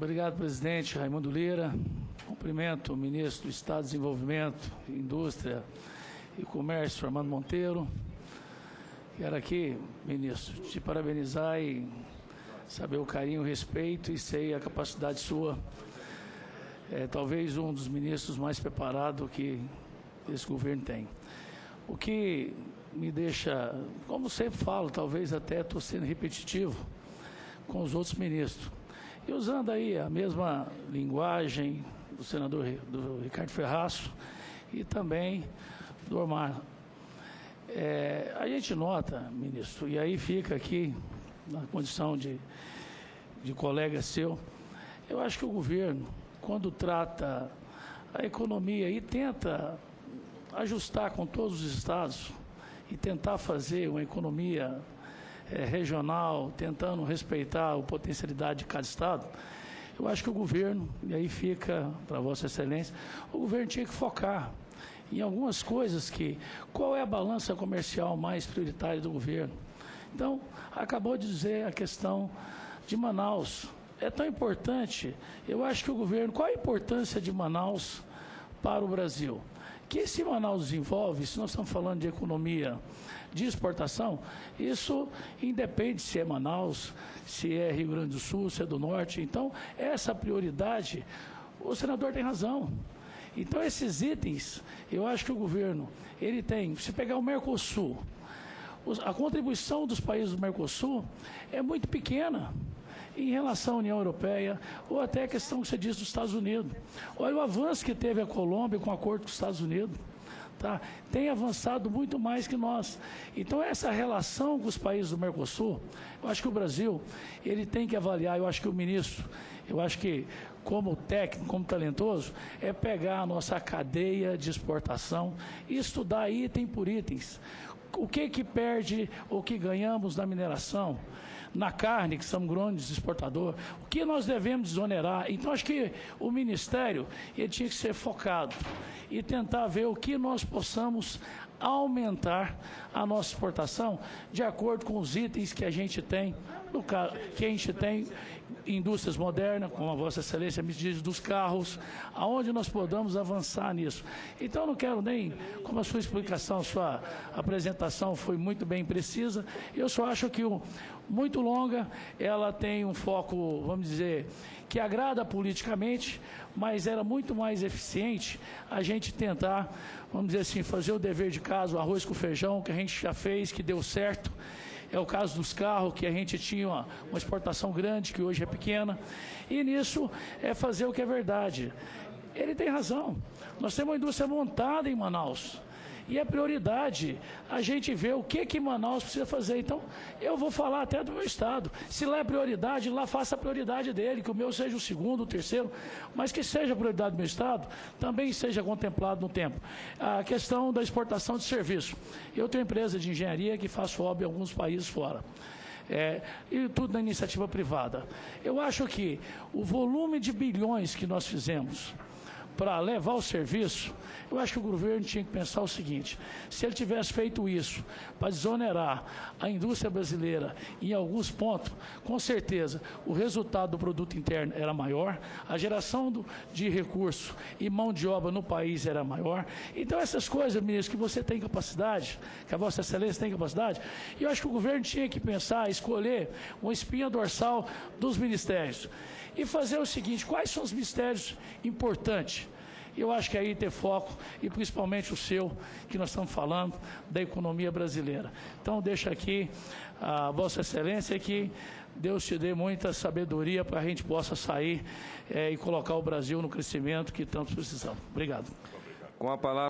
Obrigado, presidente Raimundo Lira. Cumprimento o ministro do Estado de Desenvolvimento, Indústria e Comércio, Armando Monteiro. Quero aqui, ministro, te parabenizar e saber o carinho, o respeito e sei a capacidade sua. É talvez um dos ministros mais preparados que esse governo tem. O que me deixa, como sempre falo, talvez até estou sendo repetitivo com os outros ministros. E usando aí a mesma linguagem do senador do Ricardo Ferraço e também do Omar. É, a gente nota, ministro, e aí fica aqui na condição de, de colega seu, eu acho que o governo, quando trata a economia e tenta ajustar com todos os estados e tentar fazer uma economia é, regional, tentando respeitar a potencialidade de cada estado, eu acho que o governo, e aí fica para Vossa Excelência, o governo tinha que focar em algumas coisas que. Qual é a balança comercial mais prioritária do governo? Então, acabou de dizer a questão de Manaus. É tão importante. Eu acho que o governo. Qual a importância de Manaus para o Brasil? Que se Manaus desenvolve, se nós estamos falando de economia de exportação, isso independe se é Manaus, se é Rio Grande do Sul, se é do Norte. Então, essa prioridade, o senador tem razão. Então, esses itens, eu acho que o governo, ele tem, se pegar o Mercosul, a contribuição dos países do Mercosul é muito pequena em relação à União Europeia, ou até a questão que você disse dos Estados Unidos. Olha o avanço que teve a Colômbia com o acordo com os Estados Unidos. Tá? Tem avançado muito mais que nós. Então, essa relação com os países do Mercosul, eu acho que o Brasil, ele tem que avaliar, eu acho que o ministro, eu acho que como técnico, como talentoso, é pegar a nossa cadeia de exportação e estudar item por itens. O que que perde ou que ganhamos na mineração? na carne, que somos grandes exportador, o que nós devemos exonerar? Então, acho que o Ministério ele tinha que ser focado e tentar ver o que nós possamos aumentar a nossa exportação de acordo com os itens que a gente tem, no caso, que a gente tem indústrias modernas, como a Vossa Excelência me diz, dos carros, aonde nós podemos avançar nisso. Então, não quero nem, como a sua explicação, a sua apresentação foi muito bem precisa, eu só acho que o, muito longa, ela tem um foco, vamos dizer, que agrada politicamente, mas era muito mais eficiente a gente tentar, vamos dizer assim, fazer o dever de casa, o arroz com feijão, que a gente já fez, que deu certo. É o caso dos carros, que a gente tinha uma, uma exportação grande, que hoje é pequena. E nisso é fazer o que é verdade. Ele tem razão. Nós temos uma indústria montada em Manaus. E é prioridade a gente ver o que que Manaus precisa fazer. Então, eu vou falar até do meu estado. Se lá é prioridade, lá faça a prioridade dele, que o meu seja o segundo, o terceiro, mas que seja a prioridade do meu estado, também seja contemplado no tempo. A questão da exportação de serviço. Eu tenho empresa de engenharia que faço obra em alguns países fora. É, e tudo na iniciativa privada. Eu acho que o volume de bilhões que nós fizemos para levar o serviço, eu acho que o governo tinha que pensar o seguinte: se ele tivesse feito isso para desonerar a indústria brasileira em alguns pontos, com certeza o resultado do produto interno era maior, a geração do, de recursos e mão de obra no país era maior. Então, essas coisas, ministro, que você tem capacidade, que a Vossa Excelência tem capacidade, eu acho que o governo tinha que pensar, escolher uma espinha dorsal dos ministérios e fazer o seguinte: quais são os mistérios importantes? Eu acho que aí ter foco, e principalmente o seu, que nós estamos falando da economia brasileira. Então, deixa aqui a Vossa Excelência que Deus te dê muita sabedoria para a gente possa sair é, e colocar o Brasil no crescimento que tanto precisamos. Obrigado. Com a palavra.